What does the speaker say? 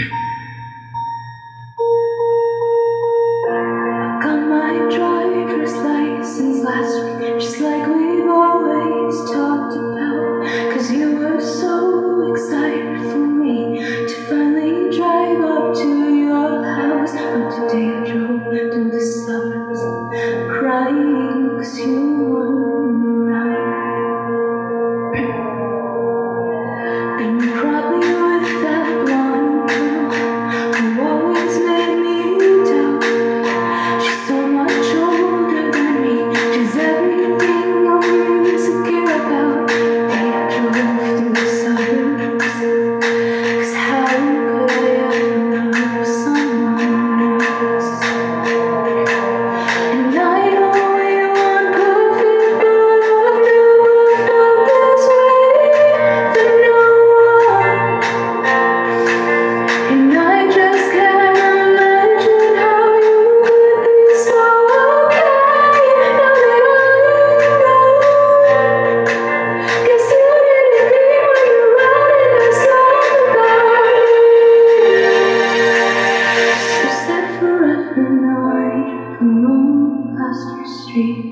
I got my driver's license last week, just like we've always talked about. Cause you were so excited for me to finally drive up to your house. But today I drove to the suburbs, crying you You.